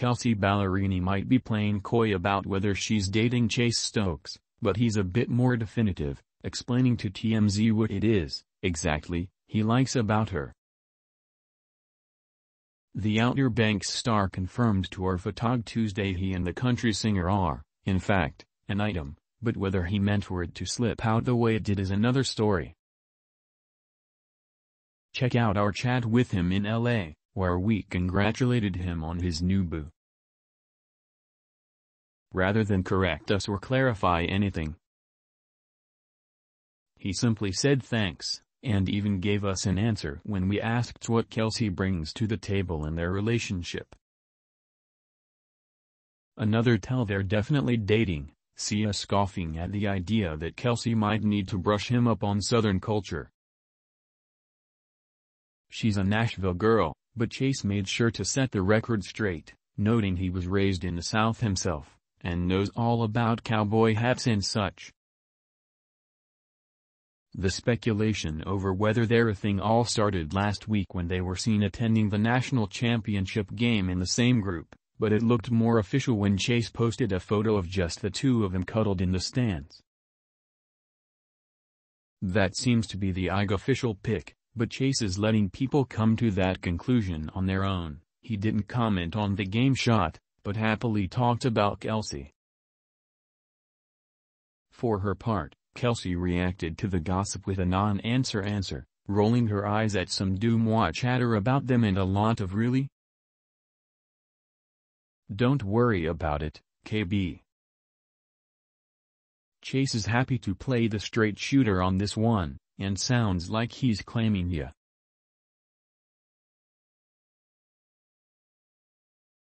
Kelsea Ballerini might be playing coy about whether she's dating Chase Stokes, but he's a bit more definitive, explaining to TMZ what it is, exactly, he likes about her. The Outer Banks star confirmed to our photog Tuesday he and the country singer are, in fact, an item, but whether he meant for it to slip out the way it did is another story. Check out our chat with him in LA, where we congratulated him on his new boo. Rather than correct us or clarify anything, he simply said thanks, and even gave us an answer when we asked what Kelsea brings to the table in their relationship. Another tell they're definitely dating, Sia scoffing at the idea that Kelsea might need to brush him up on Southern culture. She's a Nashville girl, but Chase made sure to set the record straight, noting he was raised in the South himself, and knows all about cowboy hats and such. The speculation over whether they're a thing all started last week when they were seen attending the national championship game in the same group, but it looked more official when Chase posted a photo of just the two of them cuddled in the stands. That seems to be the IG official pic, but Chase is letting people come to that conclusion on their own. He didn't comment on the game shot, but happily talked about Kelsea. For her part, Kelsea reacted to the gossip with a non-answer answer, rolling her eyes at some deuxmoi chatter about them and a lot of really? Don't worry about it, KB. Chase is happy to play the straight shooter on this one, and sounds like he's claiming yeah,